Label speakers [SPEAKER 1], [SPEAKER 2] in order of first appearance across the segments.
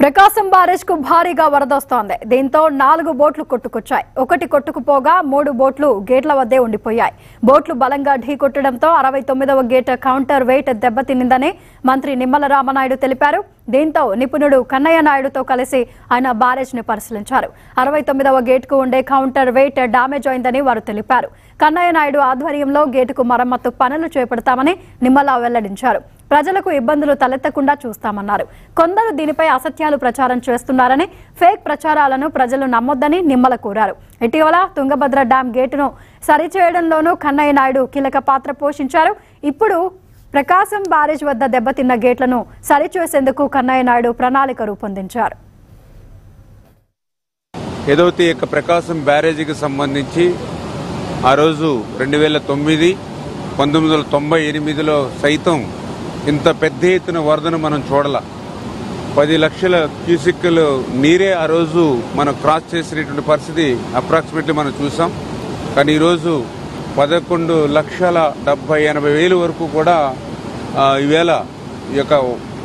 [SPEAKER 1] ప్రకాశం బ్యారేజ్కు భారీగా వరదొస్తోంది దీంతో నాలుగు బోట్లు కొట్టుకొచ్చాయి. ఒకటి కొట్టుకుపోగా మూడు బోట్లు గేట్ల వద్దే ఉండిపోయాయి. బోట్లు బలంగా ఢీకొట్టడంతో అరవై తొమ్మిదవ గేట్ కౌంటర్ వెయిట్ దెబ్బతినిందని మంత్రి నిమ్మల రామనాయుడు తెలిపారు. దీంతో నిపుణుడు కన్నయ్య నాయుడుతో కలిసి ఆయన బ్యారేజ్ని పరిశీలించారు. అరవై తొమ్మిదవ గేట్కు ఉండే కౌంటర్ వెయిట్ డామేజ్ అయిందని వారు తెలిపారు. కన్నయ్య నాయుడు ఆధ్వర్యంలో గేటుకు మరమ్మతు పనులు చేపడతామని నిమ్మల వెల్లడించారు. ప్రజలకు ఇబ్బందులు తలెత్తకుండా చూస్తామన్నారు. కొందరు దీనిపై అసత్యాలు ప్రచారం చేస్తున్నారని ఫేక్ ప్రచారాలను ప్రజలు నమ్మొద్దని నిమ్మల కోరారు. ఇటీవల తుంగభద్ర డ్యాం గేటును సరిచేయడంలోనూ కన్నయ్య నాయుడు కీలక పాత్ర పోషించారు. ఇప్పుడు ప్రకాశం బ్యారేజ్ వద్ద దెబ్బతిన్న గేట్లను సరిచేసేందుకు కన్నయ్య నాయుడు ప్రణాళిక రూపొందించారు.
[SPEAKER 2] ఏదైతే ఈ యొక్క ప్రకాశం బ్యారేజీకి సంబంధించి ఆ రోజు రెండు వేల తొమ్మిది పంతొమ్మిది వందల తొంభై ఎనిమిదిలో సైతం ఇంత పెద్ద ఎత్తున వరదను మనం చూడాల. పది లక్షల క్యూసిక్లు నీరే ఆ రోజు మనం క్రాస్ చేసినటువంటి పరిస్థితి అప్రాక్సిమేట్లీ మనం చూసాం. కానీ ఈరోజు పదకొండు లక్షల డెబ్బై ఎనభై వేలు వరకు కూడా ఈవేళ ఈ యొక్క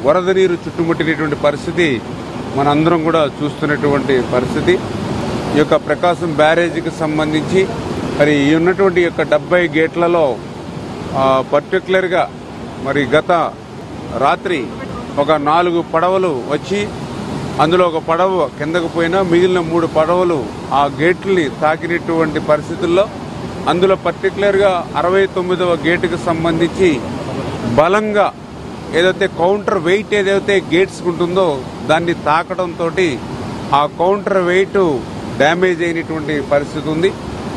[SPEAKER 2] వరద నీరు చుట్టుముట్టినటువంటి పరిస్థితి మనందరం కూడా చూస్తున్నటువంటి పరిస్థితి. ఈ యొక్క ప్రకాశం బ్యారేజీకి సంబంధించి మరి ఈ ఉన్నటువంటి యొక్క డెబ్బై గేట్లలో పర్టికులర్గా మరి గత రాత్రి ఒక నాలుగు పడవలు వచ్చి అందులో ఒక పడవ కిందకు పోయినా మిగిలిన మూడు పడవలు ఆ గేట్లని తాకినటువంటి పరిస్థితుల్లో అందులో పర్టికులర్గా అరవై తొమ్మిదవ గేటుకు సంబంధించి బలంగా ఏదైతే కౌంటర్ వెయిట్ ఏదైతే గేట్స్ ఉంటుందో దాన్ని తాకడంతో ఆ కౌంటర్ వెయిట్ డ్యామేజ్ అయినటువంటి పరిస్థితి ఉంది.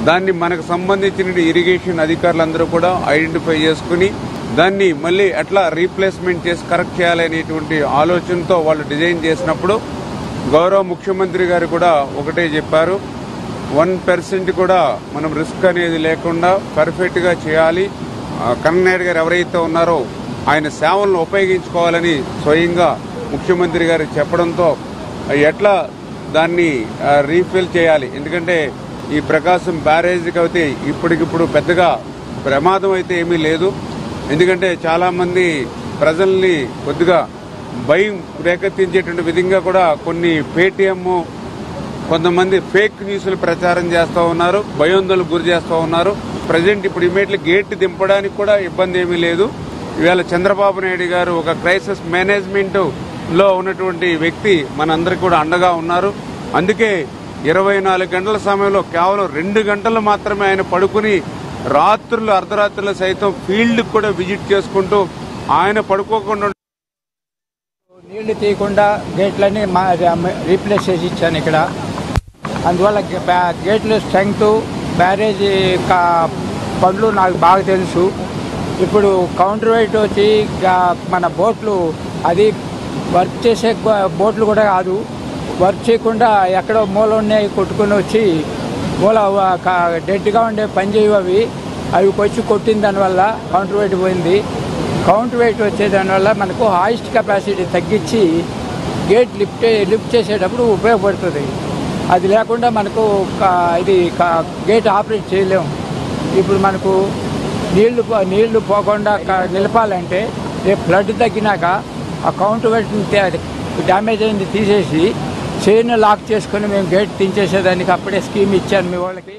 [SPEAKER 2] దాన్ని మనకు సంబంధించిన ఇరిగేషన్ అధికారులందరూ కూడా ఐడెంటిఫై చేసుకుని దాన్ని మళ్ళీ ఎట్లా రీప్లేస్మెంట్ చేసి కరెక్ట్ చేయాలనేటువంటి ఆలోచనతో వాళ్ళు డిజైన్ చేసినప్పుడు గౌరవ ముఖ్యమంత్రి గారు కూడా ఒకటే చెప్పారు. వన్ పర్సెంట్ కూడా మనం రిస్క్ అనేది లేకుండా పర్ఫెక్ట్గా చేయాలి. కన్ననాయుడు గారు ఎవరైతే ఉన్నారో ఆయన సేవలను ఉపయోగించుకోవాలని స్వయంగా ముఖ్యమంత్రి గారు చెప్పడంతో ఎట్లా దాన్ని రీఫిల్ చేయాలి. ఎందుకంటే ఈ ప్రకాశం బ్యారేజ్కి అయితే ఇప్పటికిప్పుడు పెద్దగా ప్రమాదం అయితే ఏమీ లేదు. ఎందుకంటే చాలామంది ప్రజల్ని కొద్దిగా భయం రేకెత్తించేటువంటి విధంగా కూడా కొన్ని పేటీఎం కొంతమంది ఫేక్ న్యూస్లు ప్రచారం చేస్తూ ఉన్నారు భయోందోళనకు గురి చేస్తూ ఉన్నారు. ప్రజెంట్ ఇప్పుడు ఇమీడియట్లీ గేట్ దింపడానికి కూడా ఇబ్బంది ఏమీ లేదు. ఇవాళ చంద్రబాబు నాయుడు గారు ఒక క్రైసిస్ మేనేజ్మెంట్లో ఉన్నటువంటి వ్యక్తి మనందరికి కూడా అండగా ఉన్నారు. అందుకే ఇరవై నాలుగు గంటల సమయంలో కేవలం రెండు గంటలు మాత్రమే ఆయన పడుకుని రాత్రులు అర్ధరాత్రులు సైతం ఫీల్డ్ కూడా విజిట్ చేసుకుంటూ ఆయన పడుకోకుండా
[SPEAKER 3] నీళ్ళు తీయకుండా గేట్లన్నీ మా రీప్లేస్ చేసి ఇచ్చాను ఇక్కడ. అందువల్ల గే- బ్యా- గేట్ల స్ట్రెంగ్త్ బ్యారేజీ కా- పనులు నాకు బాగా తెలుసు. ఇప్పుడు కౌంటర్ వెయిట్ వచ్చి మన బోట్లు అది వర్క్ చేసే బోట్లు కూడా కాదు. వర్క్ చేయకుండా ఎక్కడో మూల ఉన్నాయి కొట్టుకొని వచ్చి మూల డెడ్గా ఉండే పని చేయవి అవి అవి వచ్చి కొట్టిన దానివల్ల కౌంటర్ వెయిట్ పోయింది. కౌంటర్ వెయిట్ వచ్చే దానివల్ల మనకు హాయిస్ట్ కెపాసిటీ తగ్గించి గేట్ లిఫ్ట్ లిఫ్ట్ చేసేటప్పుడు ఉపయోగపడుతుంది. అది లేకుండా మనకు ఇది గేట్ ఆపరేట్ చేయలేము. ఇప్పుడు మనకు నీళ్ళు నీళ్ళు పోకుండా నిలపాలంటే రేపు ఫ్లడ్ తగ్గినాక ఆ కౌంటర్ వెయిట్ డ్యామేజ్ అయింది తీసేసి చైన్ లాక్ చేసుకొని మేము గేట్ దించేసేదానికి అప్పుడే స్కీమ్ ఇచ్చాను మీ వాళ్ళకి.